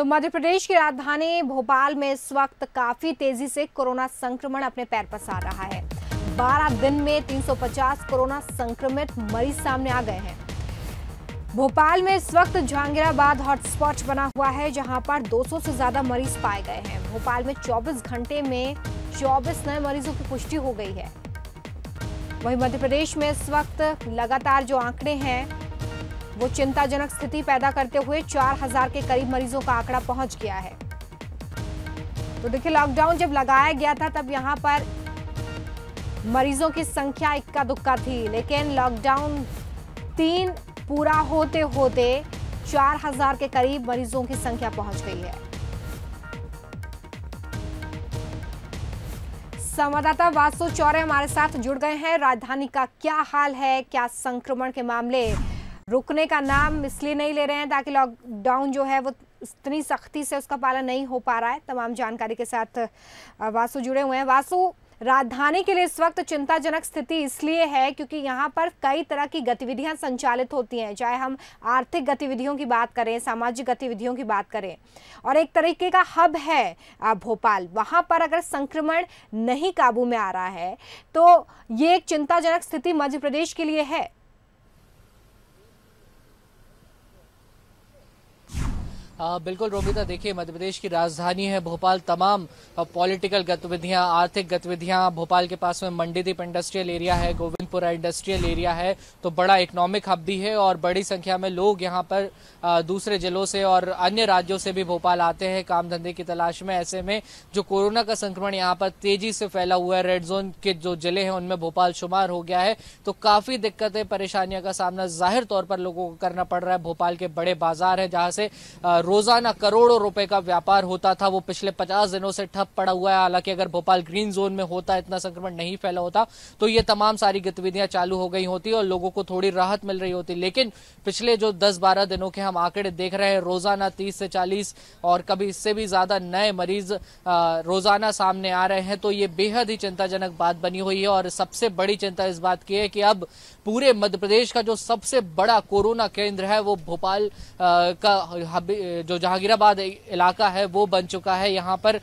तो मध्य प्रदेश की राजधानी भोपाल में इस वक्त काफ़ी तेज़ी से कोरोना संक्रमण अपने पैर पसार रहा है। 12 दिन में 350 कोरोना संक्रमित मरीज़ सामने आ गए हैं। भोपाल में इस वक्त जहांगीराबाद हॉटस्पॉट बना हुआ है, जहाँ पर 200 से ज़्यादा मरीज़ पाए गए हैं। भोपाल में 24 घंटे में 24 नए मरीजों की पुष्टि हो गई है। वहीं मध्य प्रदेश में इस वक्त लगातार जो आंकड़े हैं वो चिंताजनक स्थिति पैदा करते हुए 4000 के करीब मरीजों का आंकड़ा पहुँच गया है। तो देखिए लॉकडाउन जब लगाया गया था, तब यहाँ पर मरीजों की संख्या इक्का दुक्का थी, लेकिन लॉकडाउन तीन पूरा होते होते 4000 के करीब मरीजों की संख्या पहुँच गई है। संवाददाता वासु चौरे हमारे साथ जुड़ गए हैं। राजधानी का क्या हाल है? क्या संक्रमण के मामले? रुकने का नाम इसलिए नहीं ले रहे हैं ताकि लॉकडाउन जो है वो इतनी सख्ती से उसका पालन नहीं हो पा रहा है। तमाम जानकारी के साथ वासु जुड़े हुए हैं। वासु, राजधानी के लिए इस वक्त चिंताजनक स्थिति इसलिए है क्योंकि यहाँ पर कई तरह की गतिविधियाँ संचालित होती हैं। चाहे हम आर्थिक गतिविधियों की बात करें, सामाजिक गतिविधियों की बात करें, और एक तरीके का हब है भोपाल। वहाँ पर अगर संक्रमण नहीं काबू में आ रहा है तो ये एक चिंताजनक स्थिति मध्य प्रदेश के लिए है। बिल्कुल रोमिता देखिए मध्य प्रदेश की राजधानी है भोपाल तमाम पॉलिटिकल गतिविधियाँ आर्थिक गतिविधियाँ भोपाल के पास में मंडीदीप इंडस्ट्रियल एरिया है गोविंदपुरा इंडस्ट्रियल एरिया है तो बड़ा इकोनॉमिक हब भी है और बड़ी संख्या में लोग यहाँ पर आ, दूसरे जिलों से और अन्य राज्यों से भी भोपाल आते हैं। काम धंधे की तलाश में ऐसे में जो कोरोना का संक्रमण यहाँ पर तेज़ी से फैला हुआ है रेड जोन के जो ज़िले हैं उनमें भोपाल शुमार हो गया है तो काफ़ी दिक्कतें परेशानियों का सामना ज़ाहिर तौर पर लोगों को करना पड़ रहा है। भोपाल के बड़े बाज़ार है जहाँ से रोज़ाना करोड़ों रुपए का व्यापार होता था, वो पिछले पचास दिनों से ठप पड़ा हुआ है। हालाँकि अगर भोपाल ग्रीन जोन में होता, इतना संक्रमण नहीं फैला होता तो ये तमाम सारी गतिविधियाँ चालू हो गई होती और लोगों को थोड़ी राहत मिल रही होती। लेकिन पिछले जो दस बारह दिनों के हम आंकड़े देख रहे हैं, रोज़ाना तीस से चालीस और कभी इससे भी ज़्यादा नए मरीज़ रोज़ाना सामने आ रहे हैं तो ये बेहद ही चिंताजनक बात बनी हुई है और सबसे बड़ी चिंता इस बात की है कि अब पूरे मध्य प्रदेश का जो सबसे बड़ा कोरोना केंद्र है, वो भोपाल का जो जहांगीराबाद इलाका है, वो बन चुका है। यहाँ पर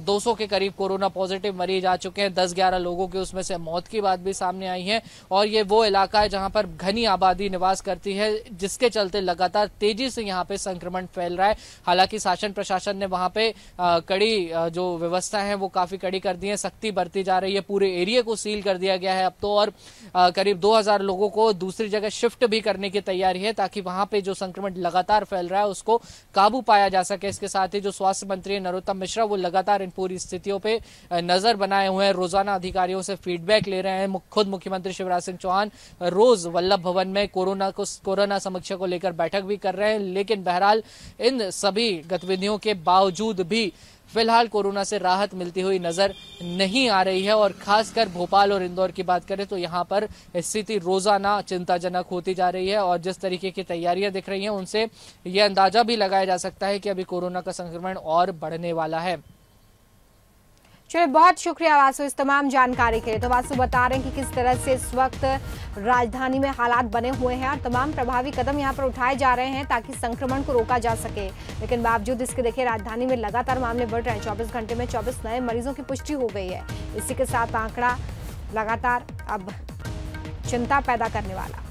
200 के करीब कोरोना पॉजिटिव मरीज़ आ चुके हैं। 10-11 लोगों की उसमें से मौत की बात भी सामने आई है। और ये वो इलाका है जहाँ पर घनी आबादी निवास करती है, जिसके चलते लगातार तेज़ी से यहाँ पे संक्रमण फैल रहा है। हालाँकि शासन प्रशासन ने वहाँ पे कड़ी जो व्यवस्था है, वो काफ़ी कड़ी कर दी है। सख्ती बरती जा रही है। पूरे एरिया को सील कर दिया गया है। अब तो और करीब 2000 लोगों को दूसरी जगह शिफ्ट भी करने की तैयारी है, ताकि वहाँ पे जो संक्रमण लगातार फैल रहा है, उसको काबू पाया जा सके। इसके साथ ही जो स्वास्थ्य मंत्री नरोत्तम मिश्रा, वो लगातार इन पूरी स्थितियों पे नज़र बनाए हुए हैं। रोज़ाना अधिकारियों से फीडबैक ले रहे हैं। खुद मुख्यमंत्री शिवराज सिंह चौहान रोज वल्लभ भवन में कोरोना को, कोरोना समीक्षा को लेकर बैठक भी कर रहे हैं। लेकिन बहरहाल इन सभी गतिविधियों के बावजूद भी फ़िलहाल कोरोना से राहत मिलती हुई नज़र नहीं आ रही है और खासकर भोपाल और इंदौर की बात करें तो यहाँ पर स्थिति रोज़ाना चिंताजनक होती जा रही है और जिस तरीके की तैयारियाँ दिख रही हैं, उनसे यह अंदाज़ा भी लगाया जा सकता है कि अभी कोरोना का संक्रमण और बढ़ने वाला है। चलिए, बहुत शुक्रिया वासु इस तमाम जानकारी के लिए। तो वासु बता रहे हैं कि किस तरह से इस वक्त राजधानी में हालात बने हुए हैं और तमाम प्रभावी कदम यहाँ पर उठाए जा रहे हैं ताकि संक्रमण को रोका जा सके। लेकिन बावजूद इसके देखिए, राजधानी में लगातार मामले बढ़ रहे हैं। चौबीस घंटे में चौबीस नए मरीजों की पुष्टि हो गई है। इसी के साथ आंकड़ा लगातार अब चिंता पैदा करने वाला।